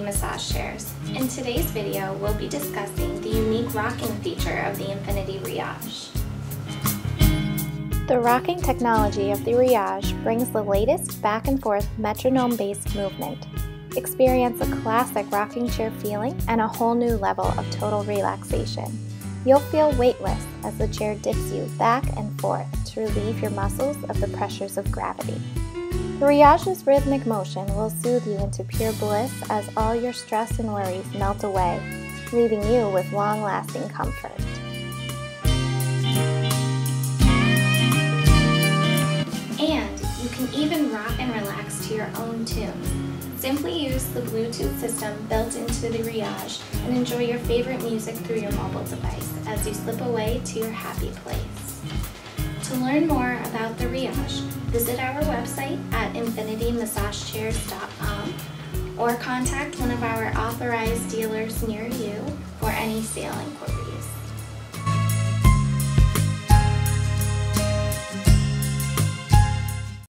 massage chairs. In today's video, we'll be discussing the unique rocking feature of the Infinity Riage. The rocking technology of the Riage brings the latest back and forth metronome-based movement. Experience a classic rocking chair feeling and a whole new level of total relaxation. You'll feel weightless as the chair dips you back and forth to relieve your muscles of the pressures of gravity. The Riage's rhythmic motion will soothe you into pure bliss as all your stress and worries melt away, leaving you with long-lasting comfort. And you can even rock and relax to your own tune. Simply use the Bluetooth system built into the Riage and enjoy your favorite music through your mobile device as you slip away to your happy place. To learn more about the Riage, visit our website at infinitymassagechairs.com or contact one of our authorized dealers near you for any sale inquiries.